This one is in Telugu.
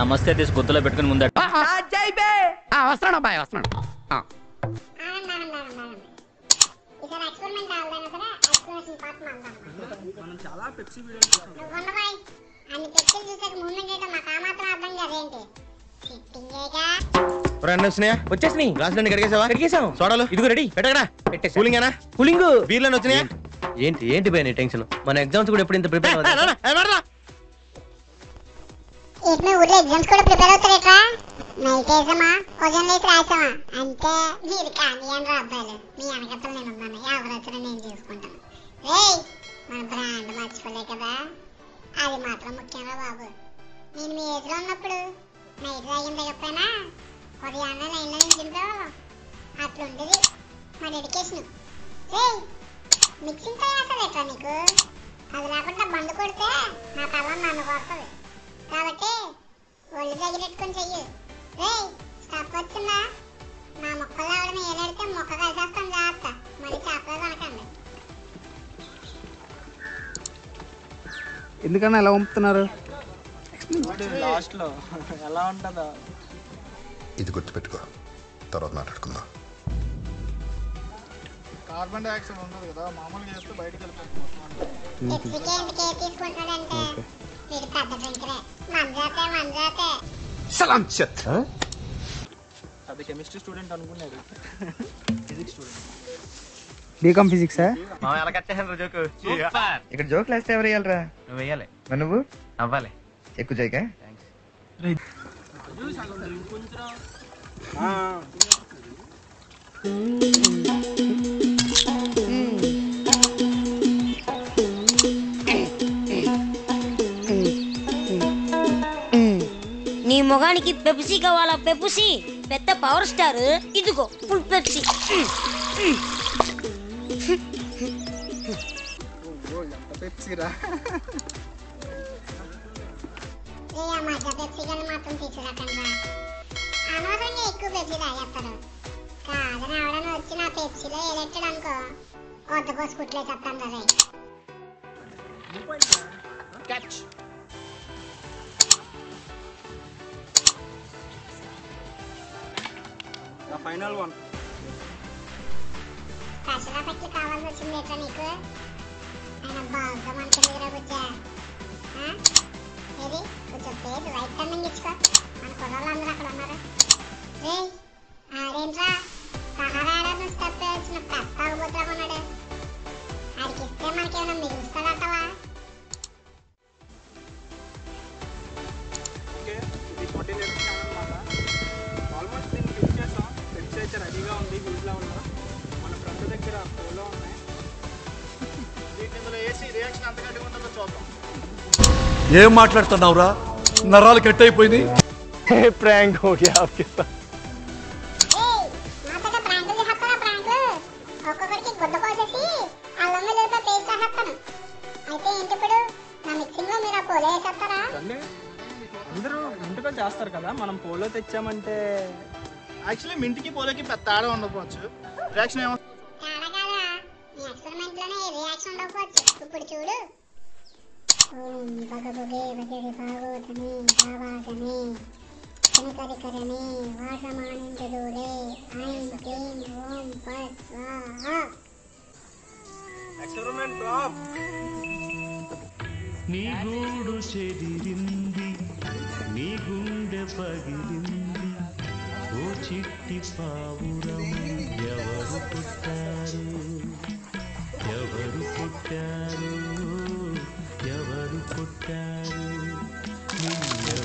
నమస్తే తీసి గుర్తులో పెట్టుకుని ముందట. వస్తున్నాడు అబ్బాయి వస్తున్నాడు మనం చాలా పెప్సీ వీడియోలు చూసాం రెండు వచ్చినాయా వచ్చేసినాయి. గ్లాస్ రెండు కడిగేసావా? కడిగేసాం సోడాలు? ఇదిగో రెడీ. పెట్టకడా పెట్టేసా. కూలింగ్ ఏనా కూలింగ్. బీర్లను వచ్చినాయా? ఏంటి ఏంటి టెన్షన్? మన ఎగ్జామ్స్ కూడా ఎప్పుడు ఇంత ప్రిపేర్ ఏంటి మీ ఊర్లో ఎగ్జామ్స్ కూడా ప్రిపేర్ అవుతారేట్రా? నైట్ వేసామా ఉదయం లేచి రాసామా అంటే మీరు కానీ అని రా అబ్బాయిలు. మీ వెనకత్తలు నేను ఉన్నాను. ఎవరు వచ్చినా నేను చూసుకుంటాను. రే మన బ్రాండ్ మర్చిపోలే కదా. అది మాత్రం ముఖ్యంగా బాబు. నేను మీ ఏజ్లో ఉన్నప్పుడు నైట్ తాగిన తగ్గపోయినా ఉదయాన్నే లైన్లో నిలిచింపేవాళ్ళం అట్లా ఉండేది మా డెడికేషన్ రే మిక్సింగ్తో అసలు ఎట్లా నీకు? అది లేకుండా బండు కొడితే నా తల నన్ను కొడుతుంది. కాబట్టి తగినెట్టుకొని చెయ్యి. రేయ్ స్టాప్ వచ్చిందా? నా మొక్కలు ఎవడని ఏలాడితే మొక్క కలిసేస్తాను జాగ్రత్త. మళ్ళీ చేపలేదు అనకండి ఎందుకన్నా ఎలా పంపుతున్నారు లాస్ట్లో ఎలా ఉంటుందో. ఇది గుర్తుపెట్టుకో. తర్వాత మాట్లాడుకుందాం. కార్బన్ డైఆక్సైడ్ ఉండదు కదా మామూలుగా చేస్తే బయటకు వెళ్ళిపోతుంది తీసుకుంటాడంటే వీడు పెద్ద డ్రింకరే మంజాతే మంజాతే సలాం చెత్ అది కెమిస్ట్రీ స్టూడెంట్ అనుకున్నాడు ఫిజిక్స్ స్టూడెంట్ బీకామ్ ఫిజిక్సా ఎలా కట్టేసాను జోకు ఇక్కడ జోక్లు వేస్తే ఎవరు వేయాలరా నువ్వు వేయాలి మరి నువ్వు అవ్వాలి ఎక్కువ చేయకా నీ ముఖానికి పెప్సీ కావాలా? పెప్సీ? పెద్ద పవర్ స్టార్. ఇదిగో ఫుల్ పెప్సీ. పెప్సీరా? అనవసరంగా ఎక్కువ పెప్సీ తాగేస్తారు. కాదని ఎవడన్నా వచ్చి నా పెప్సీలో ఏలెట్టాడు అనుకో కొత్త కోసి కుట్లే చెప్తాను రే ఫైనల్ వన్. స్పెషల్ ఎఫెక్ట్లు కావాల్సి వచ్చింది ఎట్లా నీకు? ఆయన బాగా బుజ్జా ఆ? ఏది? కొంచెం పేరు రైట్ టర్నింగ్ ఇచ్చుకో. మన కుర్రాళ్ళు అక్కడ ఉన్నారు. రే ఆడేంట్రా సహారా పెద్ద ఆడికి ఇస్తే మనకేమైనా రెడీగా ఉంది వీటిలో ఉన్న మన ఫ్రంట్ దగ్గర పోలో ఉన్నాయి. దీని ఇందులో ఏసీ రియాక్షన్ ఎంత గట్టిగా ఉంటుందో చూద్దాం. ఏం మాట్లాడుతున్నావురా? నరాలు కట్ అయిపోయింది ప్రాంక్ హో గయా ఆప్కే ఏయ్ నాతోగా ప్రాంకులు చేస్తారా ప్రాంకు? ఒక్కొక్కడికి గుడ్డ కోసేసి అల్లం వెల్లుల్లిపాయ పేస్ట్ వేసేస్తాను అయితే ఏంటి ఇప్పుడు? నా మిక్సింగ్లో మీరు ఆ పోలే వేసేస్తారా? అందరూ ఇంటికి చేస్తారు కదా మనం పోలో తెచ్చామంటే యాక్చువల్లీ మింటికి పోలోకి పెద్ద తేడా ఉండకపోవచ్చు. రియాక్షన్ ఏమో నీ ఇప్పుడు చూడు. ఐం క్లీం ఓం స్వాహా ఎక్స్పెరిమెంట్ డ్రాప్ నీ గూడు చెదిరింది నీ గుండె పగిలింది. చిట్టి పావురం ఎవరు పుట్టారు? ఎవరు పుట్టారు? ఎవరు పుట్టారు? నిన్న